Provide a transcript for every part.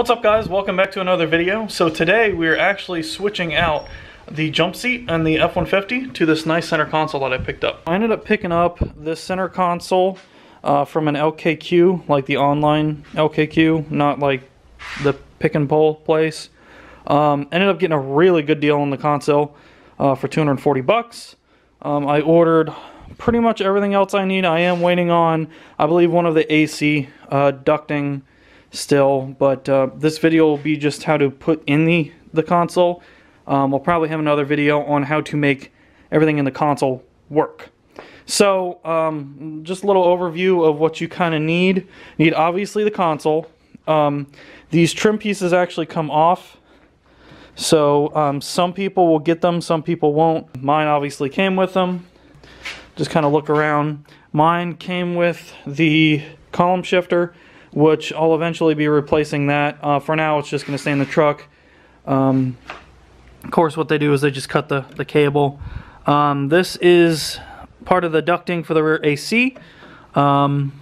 What's up guys, welcome back to another video. So today we're actually switching out the jump seat and the F-150 to this nice center console that I picked up. I ended up picking up this center console uh, from an LKQ, like the online LKQ, not like the pick and pull place. Um, ended up getting a really good deal on the console uh, for 240 bucks. Um, I ordered pretty much everything else I need. I am waiting on, I believe, one of the AC uh, ducting still, but uh, this video will be just how to put in the, the console. Um, we'll probably have another video on how to make everything in the console work. So, um, just a little overview of what you kind of need. Need obviously the console. Um, these trim pieces actually come off. So um, some people will get them, some people won't. Mine obviously came with them. Just kind of look around. Mine came with the column shifter, which I'll eventually be replacing that. Uh, for now, it's just going to stay in the truck. Um, of course, what they do is they just cut the, the cable. Um, this is part of the ducting for the rear AC. Um,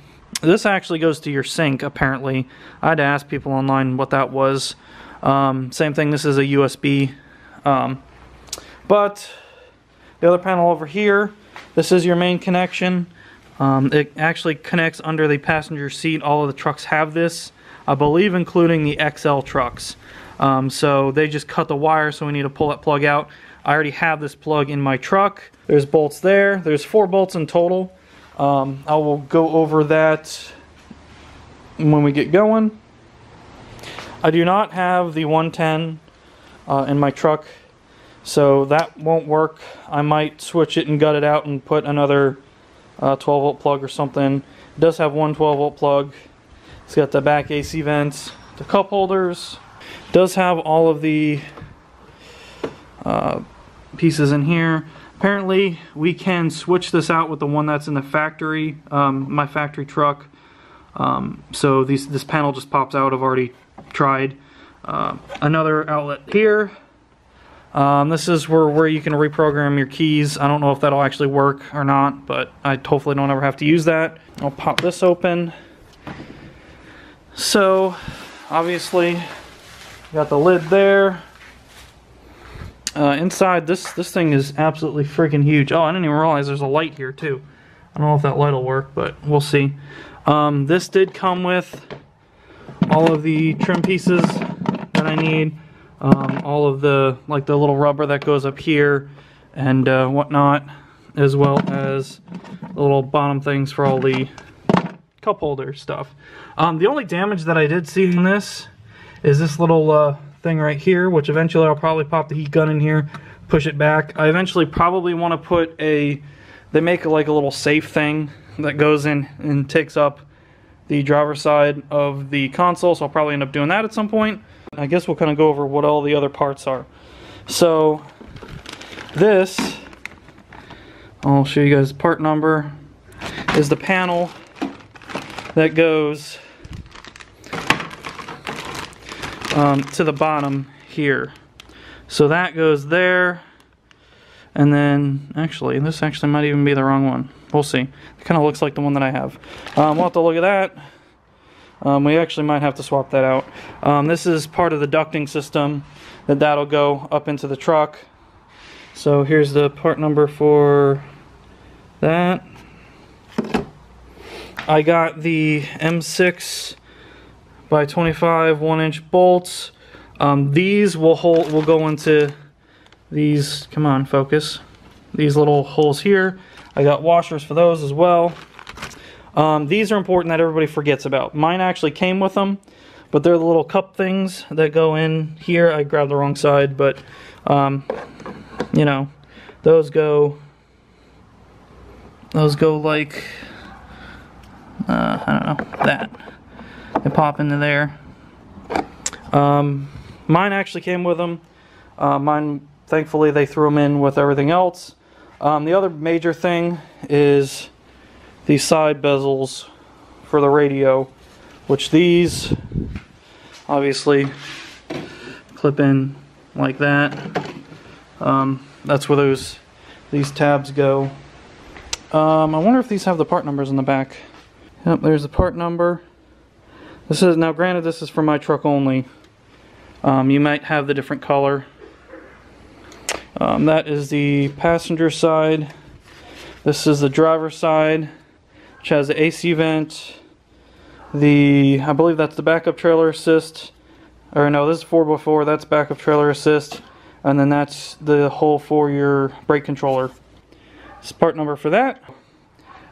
this actually goes to your SYNC, apparently. I had to ask people online what that was. Um, same thing, this is a USB. Um, but the other panel over here, this is your main connection. Um, it actually connects under the passenger seat. All of the trucks have this, I believe including the XL trucks. Um, so they just cut the wire, so we need to pull that plug out. I already have this plug in my truck. There's bolts there. There's four bolts in total. Um, I will go over that when we get going. I do not have the 110 uh, in my truck, so that won't work. I might switch it and gut it out and put another uh, 12 volt plug or something. It does have one 12 volt plug. It's got the back AC vents, the cup holders. It does have all of the uh, pieces in here. Apparently, we can switch this out with the one that's in the factory, um, my factory truck. Um, so these, this panel just pops out. I've already tried. Uh, another outlet here. Um, this is where, where you can reprogram your keys. I don't know if that'll actually work or not, but I hopefully don't ever have to use that. I'll pop this open. So, obviously, got the lid there. Uh, inside, this, this thing is absolutely freaking huge. Oh, I didn't even realize there's a light here, too. I don't know if that light will work, but we'll see. Um, this did come with all of the trim pieces that I need. Um, all of the, like the little rubber that goes up here and uh, whatnot, as well as the little bottom things for all the cup holder stuff. Um, the only damage that I did see in this is this little uh, thing right here, which eventually I'll probably pop the heat gun in here, push it back. I eventually probably want to put a, they make like a little safe thing that goes in and takes up the driver side of the console, so I'll probably end up doing that at some point. I guess we'll kind of go over what all the other parts are. So, this, I'll show you guys part number, is the panel that goes um, to the bottom here. So that goes there, and then, actually, this actually might even be the wrong one. We'll see. It kind of looks like the one that I have. Um, we'll have to look at that. Um, we actually might have to swap that out. Um, this is part of the ducting system that that'll go up into the truck. So here's the part number for that. I got the M6 by 25 one inch bolts. Um, these will hold will go into these come on focus these little holes here I got washers for those as well um, these are important that everybody forgets about. Mine actually came with them but they're the little cup things that go in here. I grabbed the wrong side but um, you know those go those go like uh, I don't know that. They pop into there. Um, mine actually came with them. Uh, mine thankfully they threw them in with everything else. Um, the other major thing is these side bezels for the radio, which these obviously clip in like that. Um, that's where those these tabs go. Um, I wonder if these have the part numbers in the back. Yep, there's the part number. This is now granted this is for my truck only. Um, you might have the different color. Um, that is the passenger side. This is the driver side, which has the AC vent. The I believe that's the backup trailer assist. Or no, this is 4x4. That's backup trailer assist, and then that's the hole for your brake controller. It's part number for that.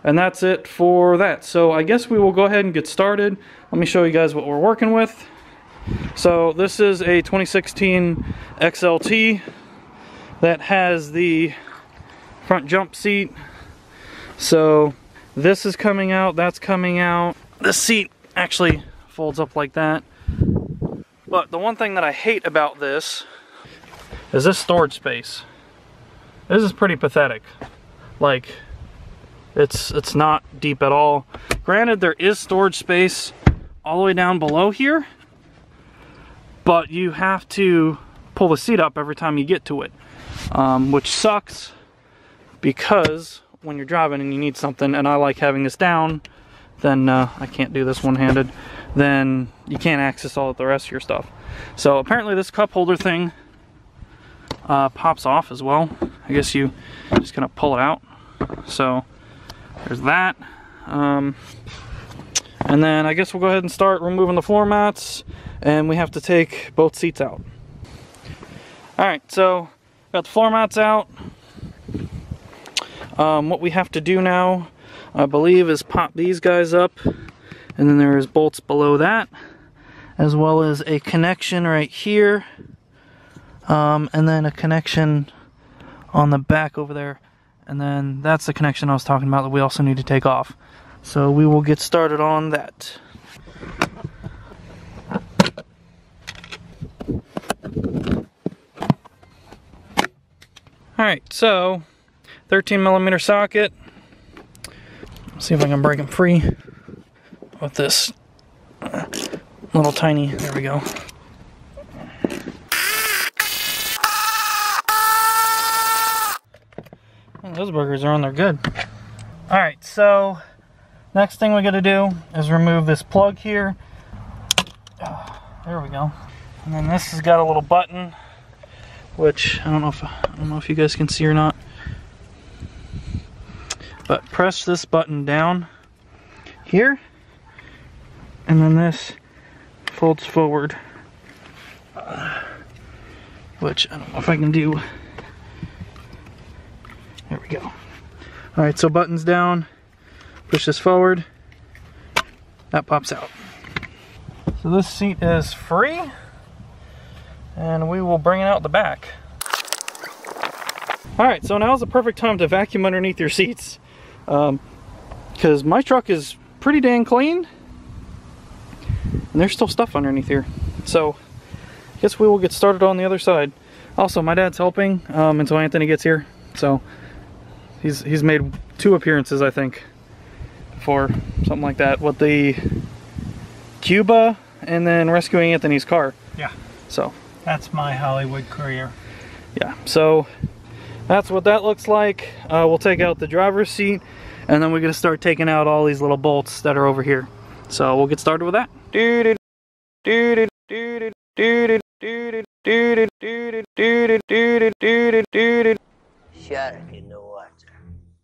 And that's it for that. So I guess we will go ahead and get started. Let me show you guys what we're working with. So this is a 2016 XLT that has the front jump seat. So this is coming out, that's coming out. The seat actually folds up like that. But the one thing that I hate about this is this storage space. This is pretty pathetic. Like, it's it's not deep at all. Granted, there is storage space all the way down below here, but you have to pull the seat up every time you get to it, um, which sucks because when you're driving and you need something, and I like having this down, then uh, I can't do this one-handed, then you can't access all of the rest of your stuff. So apparently this cup holder thing uh, pops off as well. I guess you just kind of pull it out. So there's that. Um, and then I guess we'll go ahead and start removing the floor mats and we have to take both seats out. All right, so got the floor mats out. Um, what we have to do now, I believe, is pop these guys up and then there's bolts below that as well as a connection right here um, and then a connection on the back over there and then that's the connection I was talking about that we also need to take off. So we will get started on that. Alright, so 13 millimeter socket. Let's see if I can break them free with this little tiny, there we go. Those burgers are on there good. All right, so next thing we got to do is remove this plug here. Oh, there we go. And then this has got a little button, which I don't know if I don't know if you guys can see or not. But press this button down here, and then this folds forward. Which I don't know if I can do there we go. All right, so buttons down, push this forward, that pops out. So this seat is free, and we will bring it out the back. All right, so now is the perfect time to vacuum underneath your seats. Because um, my truck is pretty dang clean, and there's still stuff underneath here. So, I guess we will get started on the other side. Also, my dad's helping um, until Anthony gets here, so He's he's made two appearances, I think, for something like that. With the Cuba and then rescuing Anthony's car. Yeah. So. That's my Hollywood career. Yeah. So that's what that looks like. Uh, we'll take out the driver's seat and then we're gonna start taking out all these little bolts that are over here. So we'll get started with that. Shark in the water.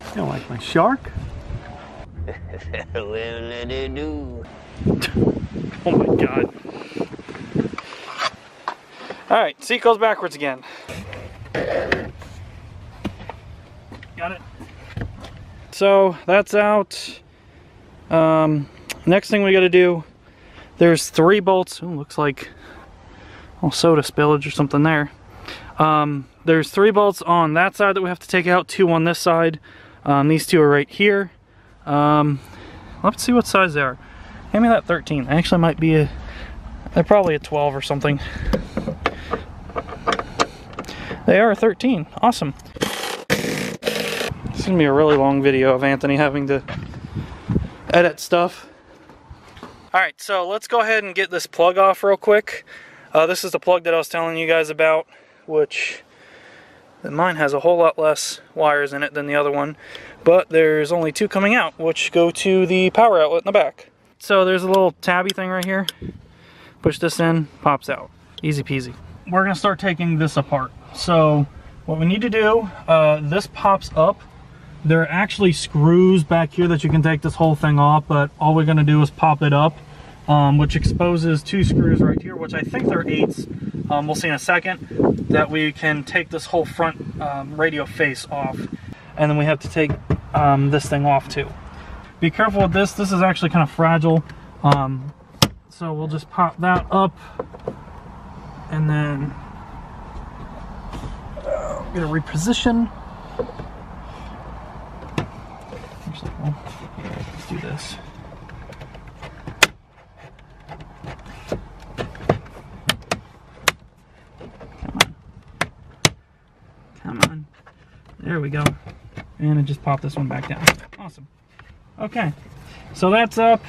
You don't like my shark? well, let it do. oh my god. Alright, seat goes backwards again. Got it. So that's out. Um, next thing we gotta do, there's three bolts. Ooh, looks like a soda spillage or something there. Um, there's three bolts on that side that we have to take out, two on this side. Um, these two are right here. Um, let's see what size they are. Hand me that 13. Actually might be a, they're probably a 12 or something. They are a 13, awesome. It's gonna be a really long video of Anthony having to edit stuff. All right, so let's go ahead and get this plug off real quick. Uh, this is the plug that I was telling you guys about, which mine has a whole lot less wires in it than the other one, but there's only two coming out, which go to the power outlet in the back. so there's a little tabby thing right here. Push this in, pops out. Easy peasy. We're gonna start taking this apart. So what we need to do, uh, this pops up. There are actually screws back here that you can take this whole thing off, but all we're gonna do is pop it up, um, which exposes two screws right here, which I think they're eights. Um, we'll see in a second, that we can take this whole front um, radio face off. And then we have to take um, this thing off too. Be careful with this, this is actually kind of fragile. Um, so we'll just pop that up and then uh, I'm gonna reposition. Actually, well, let's do this. Come on. Come on. There we go. And I just popped this one back down. Awesome. Okay. So that's up.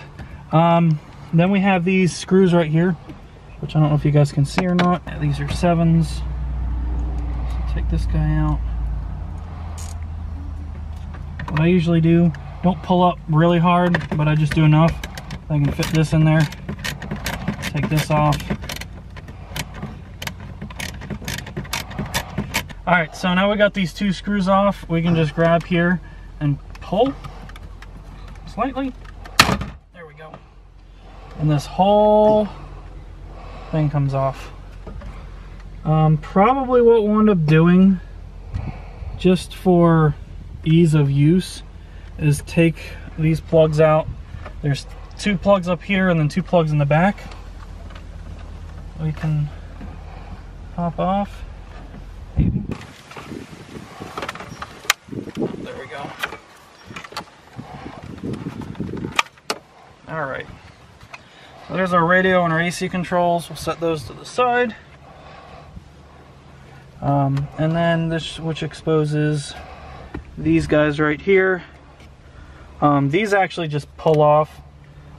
Um, then we have these screws right here, which I don't know if you guys can see or not. These are sevens. So take this guy out. What I usually do, don't pull up really hard, but I just do enough. I can fit this in there. Take this off. All right, so now we got these two screws off. We can just grab here and pull slightly. There we go. And this whole thing comes off. Um, probably what we'll end up doing, just for ease of use, is take these plugs out. There's two plugs up here and then two plugs in the back. We can pop off. There we go. All right. So there's our radio and our AC controls. We'll set those to the side. Um, and then this, which exposes these guys right here. Um, these actually just pull off.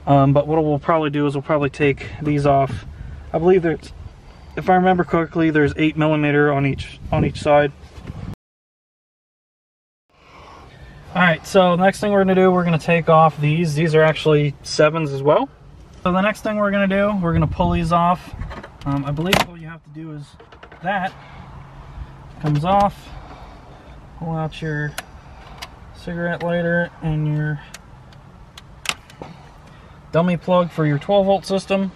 Um, but what we'll probably do is we'll probably take these off. I believe there's, if I remember correctly, there's eight millimeter on each on each side. All right, so next thing we're gonna do, we're gonna take off these. These are actually sevens as well. So the next thing we're gonna do, we're gonna pull these off. Um, I believe all you have to do is that. Comes off. Pull out your cigarette lighter and your dummy plug for your 12 volt system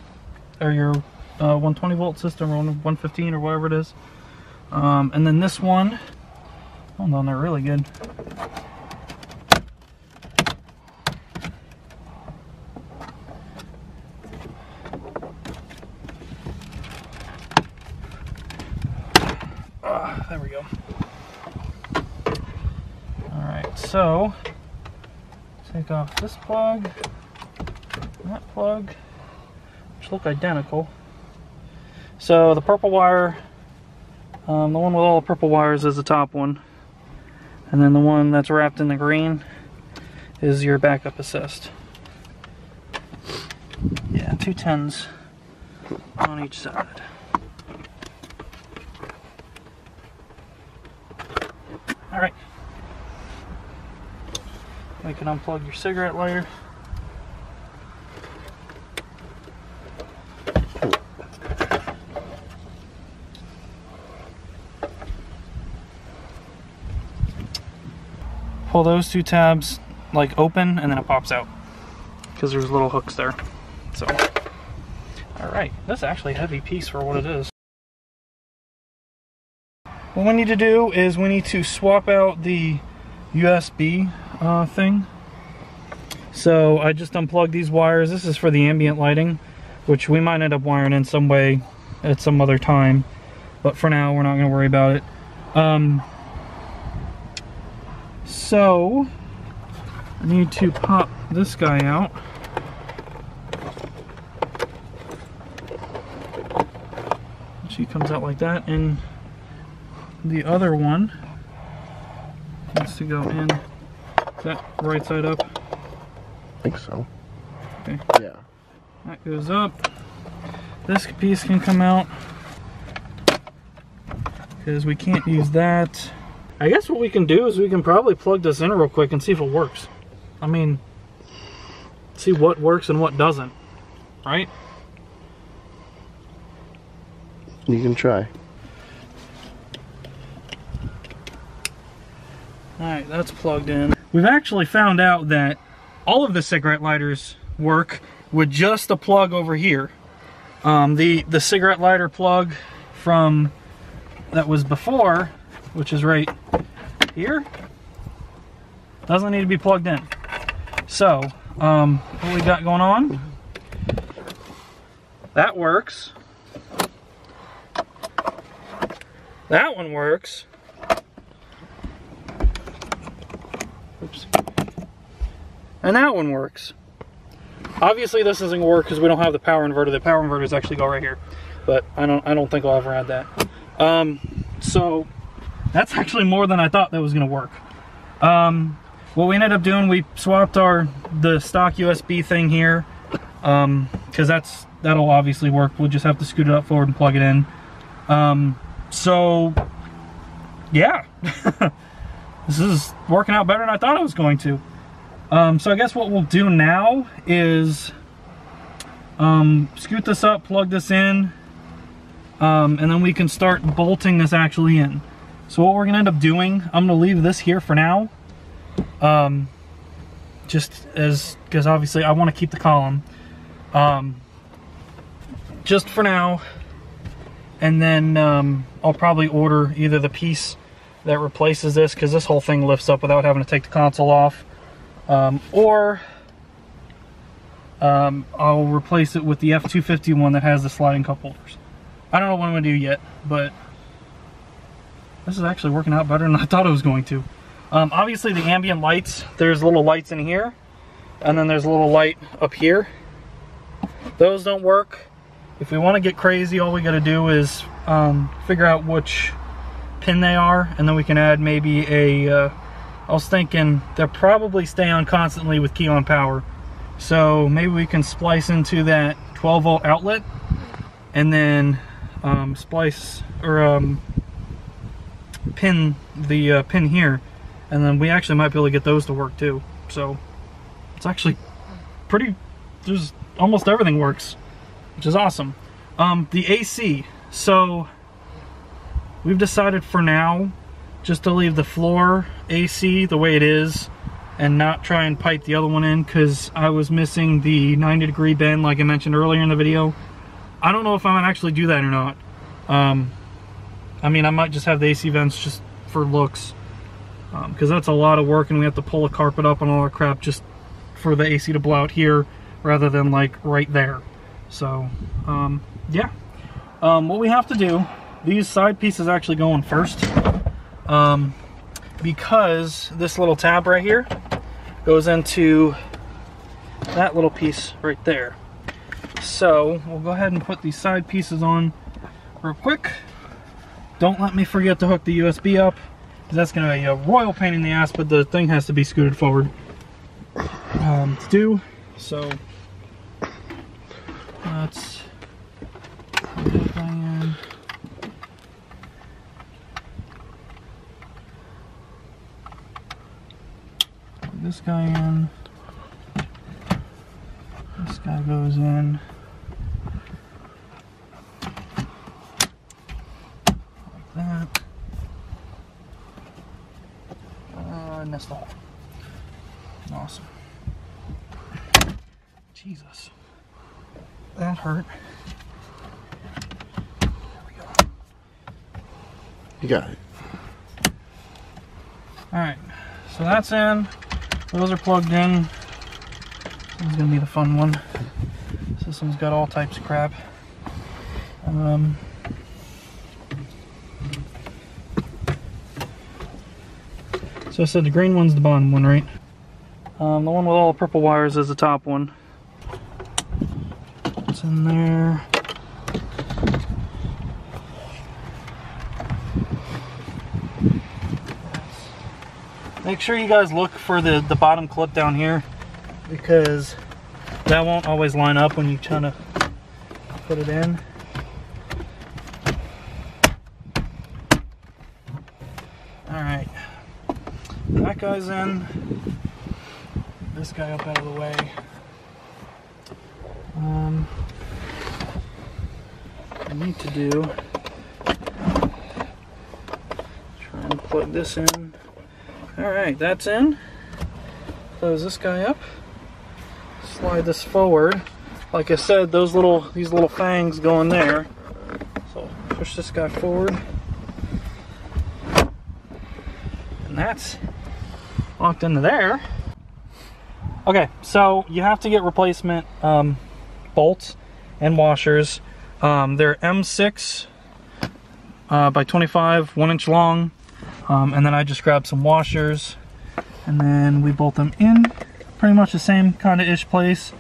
or your uh, 120 volt system or 115 or whatever it is. Um, and then this one, hold on, they're really good. Ah, there we go. All right, so take off this plug, that plug, which look identical. So the purple wire, um, the one with all the purple wires is the top one. And then the one that's wrapped in the green is your backup assist. Yeah, two tens on each side. All right. We can unplug your cigarette lighter. Pull those two tabs like open and then it pops out because there's little hooks there. So, all right, that's actually a heavy piece for what it is. What we need to do is we need to swap out the USB uh, thing. So I just unplugged these wires. This is for the ambient lighting, which we might end up wiring in some way at some other time. But for now, we're not going to worry about it. Um, so, I need to pop this guy out. She comes out like that, and the other one needs to go in. Is that right side up? I think so. Okay. Yeah. That goes up. This piece can come out because we can't use that. I guess what we can do is we can probably plug this in real quick and see if it works. I mean, see what works and what doesn't, right? You can try. Alright, that's plugged in. We've actually found out that all of the cigarette lighters work with just a plug over here. Um, the, the cigarette lighter plug from that was before, which is right here, doesn't need to be plugged in. So, um, what we got going on? That works. That one works. Oops. And that one works. Obviously this doesn't work because we don't have the power inverter. The power inverters actually go right here. But I don't I don't think I'll ever add that. Um, so that's actually more than I thought that was gonna work. Um, what we ended up doing, we swapped our the stock USB thing here. Um, because that's that'll obviously work. We'll just have to scoot it up forward and plug it in. Um, so yeah. this is working out better than I thought it was going to. Um, so I guess what we'll do now is um, scoot this up, plug this in, um, and then we can start bolting this actually in. So what we're gonna end up doing, I'm gonna leave this here for now. Um, just as, because obviously I wanna keep the column. Um, just for now. And then um, I'll probably order either the piece that replaces this because this whole thing lifts up without having to take the console off. Um, or um, I'll replace it with the F250 one that has the sliding cup holders. I don't know what I'm going to do yet, but this is actually working out better than I thought it was going to. Um, obviously the ambient lights, there's little lights in here, and then there's a little light up here. Those don't work. If we want to get crazy, all we got to do is um, figure out which pin they are, and then we can add maybe a. Uh, I was thinking they'll probably stay on constantly with key on power. So maybe we can splice into that 12 volt outlet and then um, splice or um, pin the uh, pin here and then we actually might be able to get those to work too. So it's actually pretty, there's almost everything works, which is awesome. Um, the AC, so we've decided for now just to leave the floor AC the way it is and not try and pipe the other one in because I was missing the 90 degree bend like I mentioned earlier in the video. I don't know if I'm gonna actually do that or not. Um, I mean, I might just have the AC vents just for looks because um, that's a lot of work and we have to pull a carpet up and all that crap just for the AC to blow out here rather than like right there. So, um, yeah. Um, what we have to do, these side pieces actually go in first um, because this little tab right here goes into that little piece right there. So we'll go ahead and put these side pieces on real quick. Don't let me forget to hook the USB up because that's going to be a royal pain in the ass, but the thing has to be scooted forward um, to do. So let's plug that guy in. Plug this guy in. This guy goes in. Like that. I missed the hole. Awesome. Jesus. That hurt. There we go. You got it. Alright, so that's in. Those are plugged in. This is gonna be the fun one. This one's got all types of crap. Um, So I said the green one's the bottom one, right? Um, the one with all the purple wires is the top one. It's in there. make sure you guys look for the, the bottom clip down here because that won't always line up when you try to put it in. Alright, that goes in, this guy up out of the way. Um, I need to do, try and plug this in. All right, that's in. Close this guy up. Slide this forward. Like I said, those little, these little fangs go in there. So push this guy forward. And that's locked into there. Okay, so you have to get replacement um, bolts and washers. Um, they're M6 uh, by 25, one inch long. Um, and then I just grabbed some washers and then we bolt them in pretty much the same kind of ish place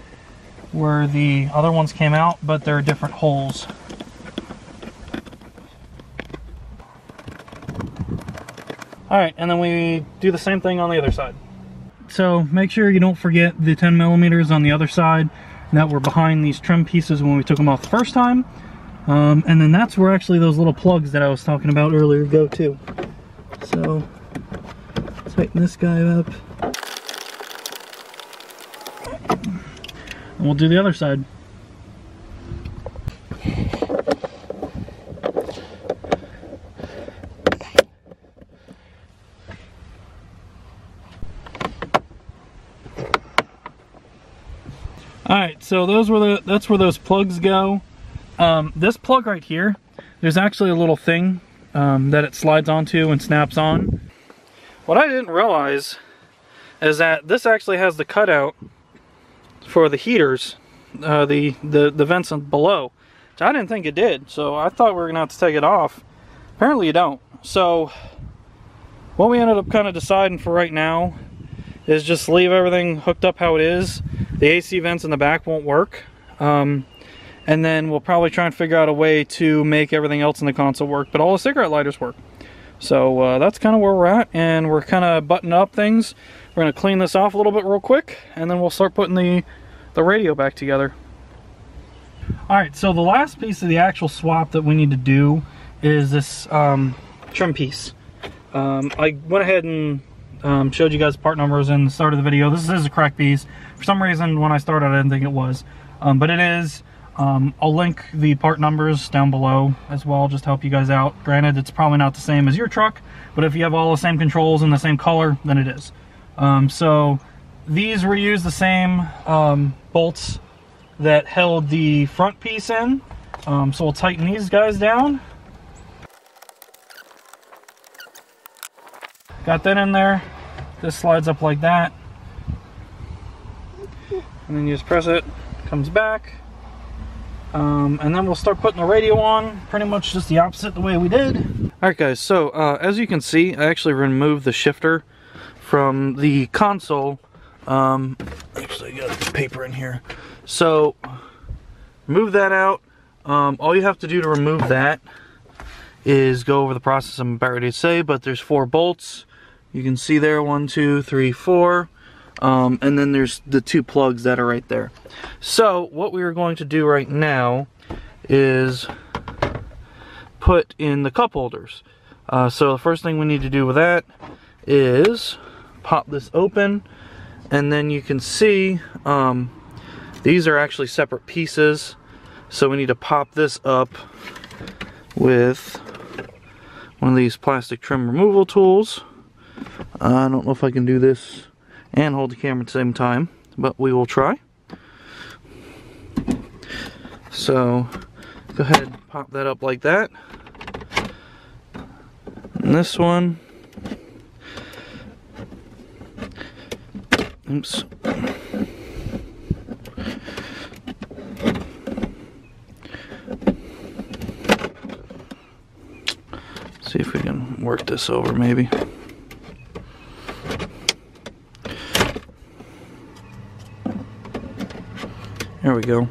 where the other ones came out, but they're different holes. All right, and then we do the same thing on the other side. So make sure you don't forget the 10 millimeters on the other side that were behind these trim pieces when we took them off the first time. Um, and then that's where actually those little plugs that I was talking about earlier go to. So tighten this guy up. And we'll do the other side. All right, so those were the that's where those plugs go. Um, this plug right here, there's actually a little thing um, that it slides onto and snaps on. What I didn't realize is that this actually has the cutout for the heaters, uh, the, the, the vents below. Which I didn't think it did, so I thought we were gonna have to take it off. Apparently you don't. So what we ended up kind of deciding for right now is just leave everything hooked up how it is. The AC vents in the back won't work. Um, and then we'll probably try and figure out a way to make everything else in the console work, but all the cigarette lighters work. So uh, that's kind of where we're at, and we're kind of buttoning up things. We're going to clean this off a little bit real quick, and then we'll start putting the, the radio back together. Alright, so the last piece of the actual swap that we need to do is this um, trim piece. Um, I went ahead and um, showed you guys part numbers in the start of the video. This is a correct piece. For some reason, when I started, I didn't think it was. Um, but it is. Um, I'll link the part numbers down below as well, just to help you guys out. Granted, it's probably not the same as your truck, but if you have all the same controls and the same color, then it is. Um, so these reuse the same um, bolts that held the front piece in. Um, so we'll tighten these guys down. Got that in there. This slides up like that. And then you just press it, comes back. Um, and then we'll start putting the radio on, pretty much just the opposite the way we did. Alright guys, so uh, as you can see, I actually removed the shifter from the console. Um, actually, I got paper in here. So, move that out. Um, all you have to do to remove that is go over the process I'm about ready to say, but there's four bolts. You can see there, one, two, three, four. Um, and then there's the two plugs that are right there. So what we are going to do right now is put in the cup holders. Uh, so the first thing we need to do with that is pop this open and then you can see um, these are actually separate pieces. So we need to pop this up with one of these plastic trim removal tools. I don't know if I can do this and hold the camera at the same time, but we will try. So go ahead and pop that up like that. And this one, oops. See if we can work this over maybe. There we go.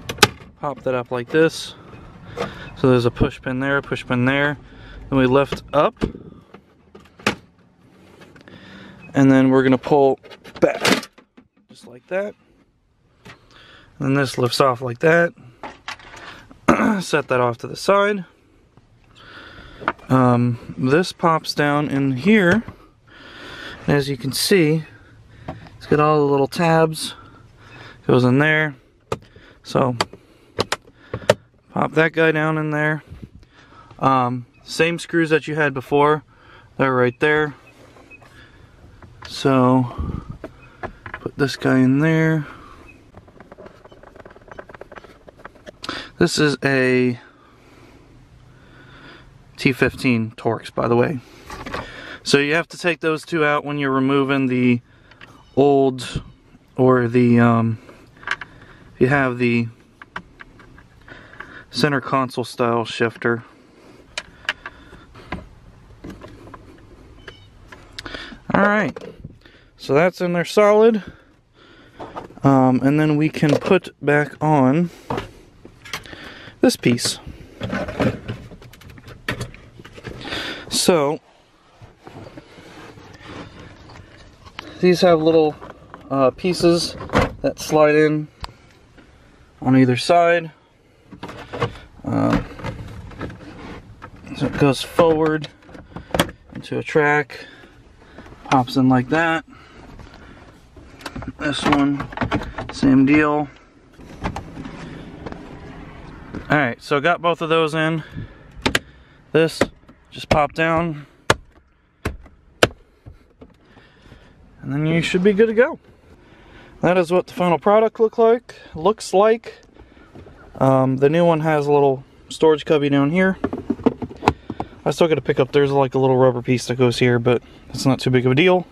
Pop that up like this. So there's a push pin there, push pin there. Then we lift up. And then we're gonna pull back, just like that. And this lifts off like that. Set that off to the side. Um, this pops down in here. As you can see, it's got all the little tabs. Goes in there. So, pop that guy down in there. Um, same screws that you had before. They're right there. So, put this guy in there. This is a T15 Torx, by the way. So you have to take those two out when you're removing the old or the um, you have the center console style shifter. Alright, so that's in there solid. Um, and then we can put back on this piece. So, these have little uh, pieces that slide in on either side. Uh, so it goes forward into a track, pops in like that. This one, same deal. Alright, so got both of those in. This just pop down. And then you should be good to go. That is what the final product look like. Looks like. Um, the new one has a little storage cubby down here. I still got to pick up, there's like a little rubber piece that goes here, but it's not too big of a deal.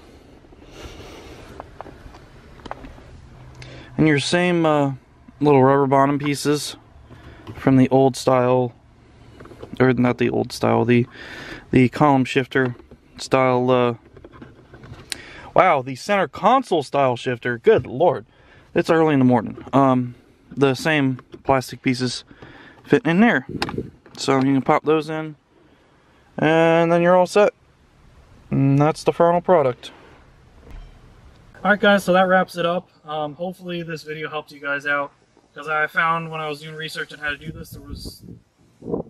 And your same uh, little rubber bottom pieces from the old style, or not the old style, the the column shifter style. Uh, wow, the center console style shifter. Good lord, it's early in the morning. Um, the same plastic pieces fit in there, so you can pop those in, and then you're all set. And that's the final product. Alright guys, so that wraps it up. Um, hopefully this video helped you guys out. Because I found when I was doing research on how to do this, there was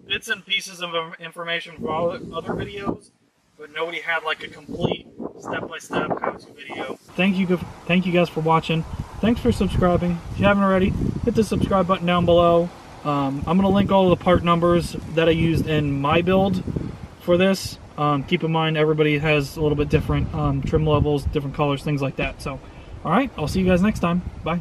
bits and pieces of information from other, other videos, but nobody had like a complete step-by-step how-to video. Thank you, thank you guys for watching. Thanks for subscribing. If you haven't already, hit the subscribe button down below. Um, I'm going to link all the part numbers that I used in my build for this. Um, keep in mind, everybody has a little bit different um, trim levels, different colors, things like that. So, all right, I'll see you guys next time. Bye.